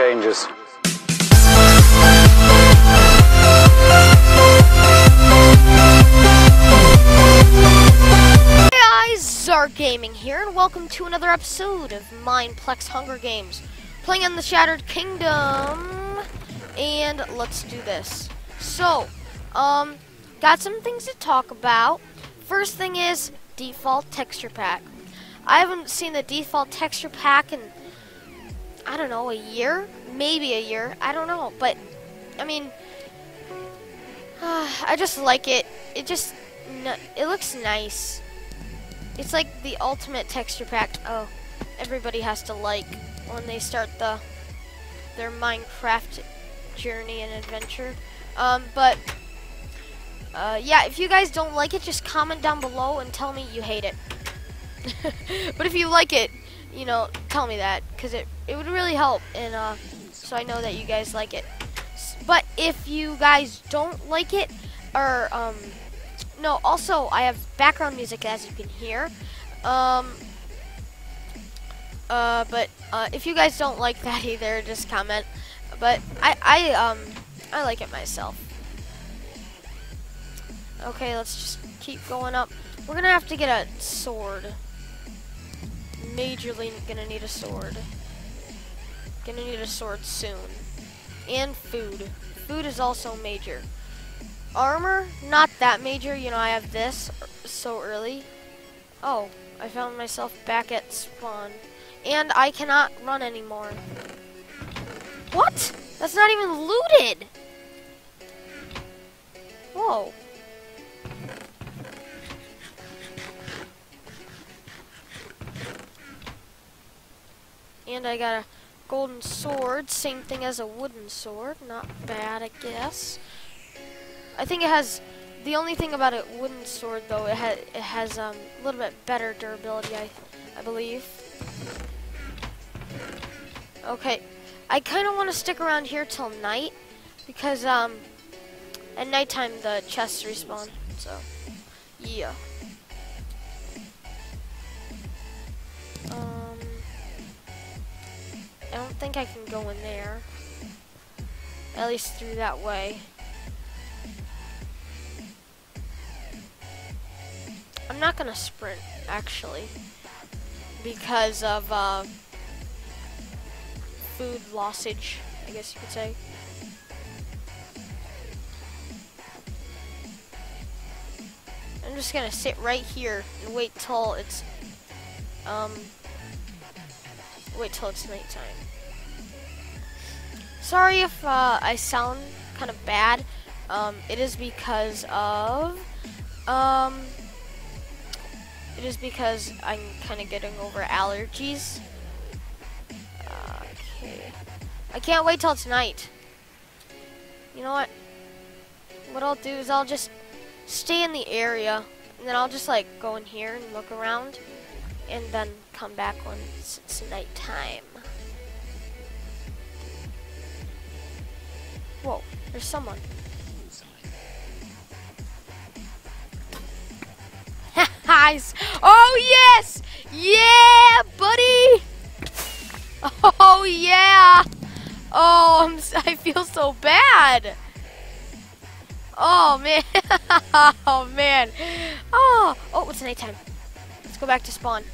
changes. Hey guys, Zxar Gaming here, and welcome to another episode of Mineplex Hunger Games. Playing on the Shattered Kingdom, and let's do this. So, um, got some things to talk about. First thing is default texture pack. I haven't seen the default texture pack in, I don't know, a year? Maybe a year. I don't know, but, I mean, I just like it. It just, it looks nice. It's like the ultimate texture pack. Oh, everybody has to like when they start the their Minecraft journey and adventure. Um, but uh, yeah, if you guys don't like it, just comment down below and tell me you hate it. but if you like it, you know, tell me that because it it would really help, and uh, so I know that you guys like it. But if you guys don't like it, or um, no, also I have background music as you can hear. Um, uh, but uh, if you guys don't like that either, just comment. But I I um I like it myself. Okay, let's just keep going up. We're gonna have to get a sword. Majorly gonna need a sword. Gonna need a sword soon. And food. Food is also major. Armor, not that major. You know, I have this so early. Oh, I found myself back at spawn. And I cannot run anymore. What? That's not even looted! Whoa. And I got a golden sword, same thing as a wooden sword. Not bad, I guess. I think it has the only thing about a wooden sword though it has it has um, a little bit better durability I I believe. Okay, I kind of want to stick around here till night because um at nighttime the chests respawn. So yeah. I don't think I can go in there. At least through that way. I'm not gonna sprint actually because of uh, food lossage, I guess you could say. I'm just gonna sit right here and wait till it's um wait till it's nighttime. Sorry if uh, I sound kind of bad. Um, it is because of um it is because I'm kind of getting over allergies. Okay. I can't wait till tonight. You know what? What I'll do is I'll just stay in the area, and then I'll just like go in here and look around, and then come back when it's, it's nighttime. Whoa, there's someone. Oh yes, yeah, buddy. Oh yeah. Oh, I'm, I feel so bad. Oh man. oh man. Oh, oh, it's nighttime. Let's go back to spawn.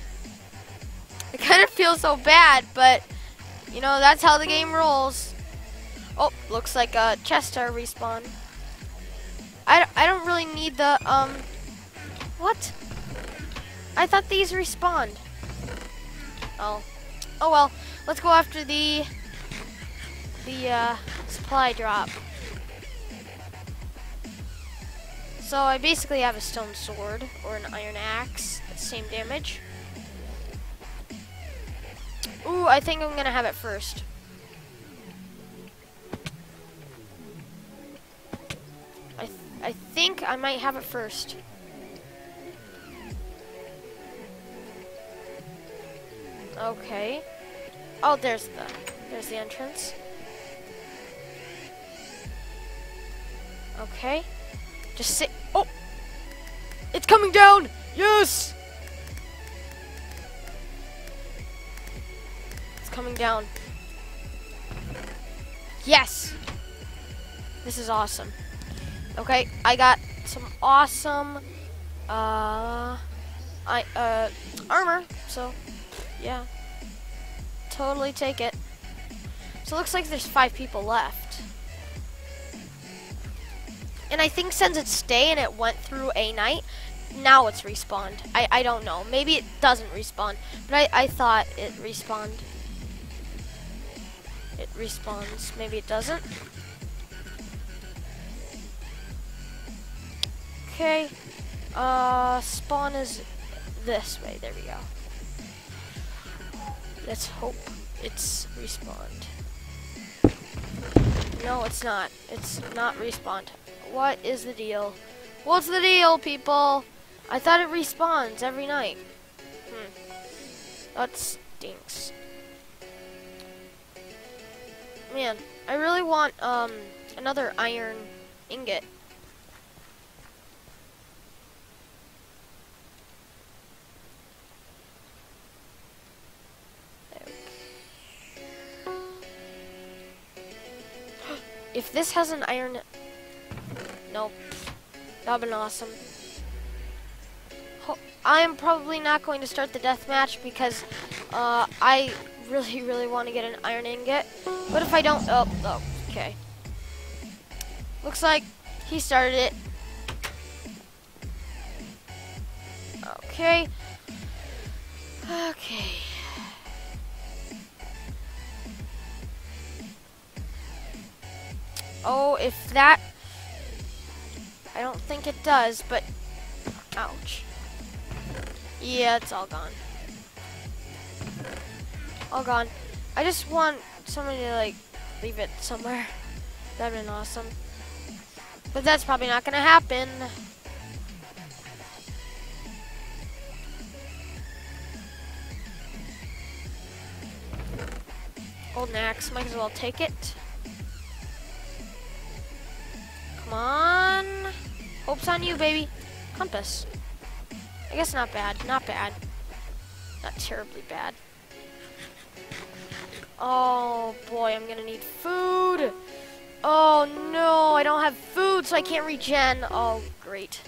I kind of feel so bad, but you know that's how the game rolls. Oh, looks like a Chester respawn. I, I don't really need the um. What? I thought these respawned. Oh. Oh well. Let's go after the the uh, supply drop. So I basically have a stone sword or an iron axe, same damage. Ooh, I think I'm gonna have it first. I th I think I might have it first. Okay. Oh, there's the there's the entrance. Okay. Just sit. Oh, it's coming down. Yes. Coming down. Yes! This is awesome. Okay, I got some awesome, uh, I, uh, armor, so, yeah. Totally take it. So it looks like there's five people left. And I think since it's day and it went through a night, now it's respawned. I, I don't know. Maybe it doesn't respawn. But I, I thought it respawned. Respawns. Maybe it doesn't. Okay. Uh, spawn is this way. There we go. Let's hope it's respawned. No, it's not. It's not respawned. What is the deal? What's the deal, people? I thought it respawns every night. Hmm. That stinks. Man, I really want um another iron ingot. If this has an iron... Nope. That would have been awesome. I am probably not going to start the death match because uh, I really, really want to get an iron ingot. What if I don't... Oh, oh, okay. Looks like he started it. Okay. Okay. Oh, if that... I don't think it does, but... Ouch. Yeah, it's all gone. All gone. I just want somebody to, like, leave it somewhere. That'd been awesome. But that's probably not gonna happen. Golden axe, might as well take it. Come on. Hope's on you, baby. Compass. I guess not bad. Not bad. Not terribly bad. Oh, boy, I'm gonna need food. Oh, no, I don't have food, so I can't regen. Oh, great.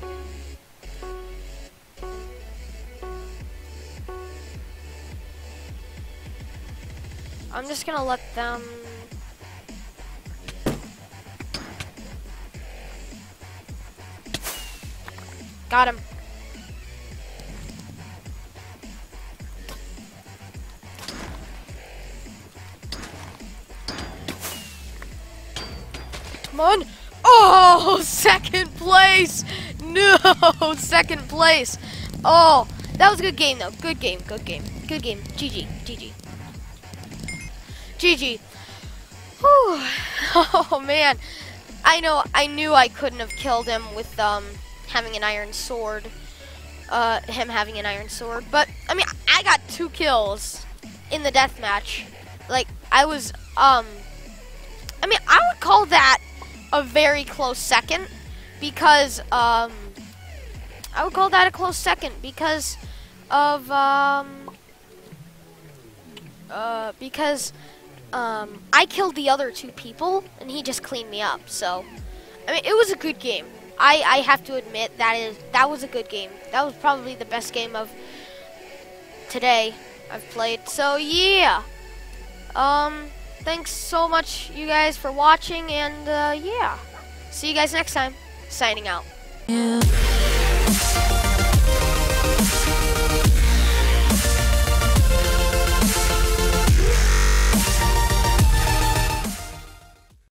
I'm just gonna let them Got him. Come on. Oh, second place. No, second place. Oh, that was a good game, though. Good game, good game, good game. GG, GG. GG. Oh, man. I know, I knew I couldn't have killed him with, um, having an iron sword. Uh, him having an iron sword. But, I mean, I got two kills in the death match. Like, I was, um, I mean, I would call that a very close second because, um, I would call that a close second because of, um, uh, because, um, I killed the other two people and he just cleaned me up. So, I mean, it was a good game. I, I have to admit that is that was a good game. That was probably the best game of today I've played. So yeah. Um thanks so much you guys for watching and uh, yeah. See you guys next time. Signing out. Yeah.